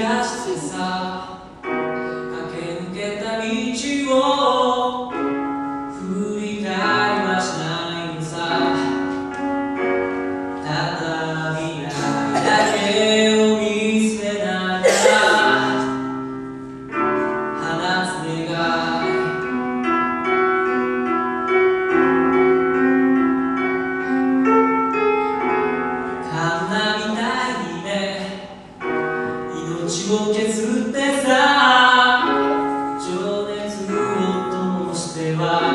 chegaste a. 나